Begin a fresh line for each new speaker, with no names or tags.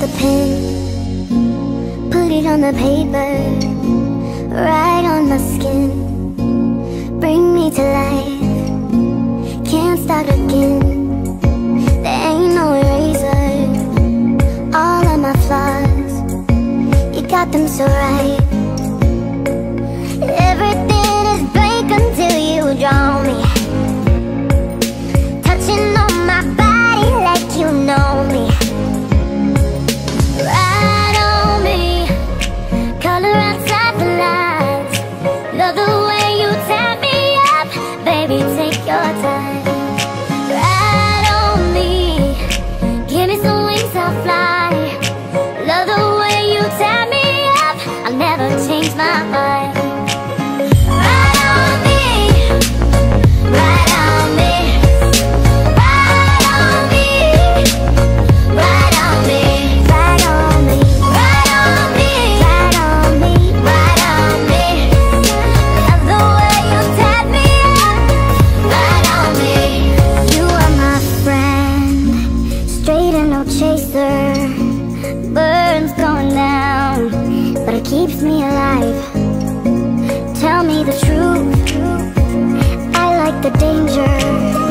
the pen Put it on the paper Write on my skin. Bring me to life. Can't start again. There ain't no eraser. All of my flaws You got them so right. It's burns going down But it keeps me alive. Tell me the truth. I like the danger.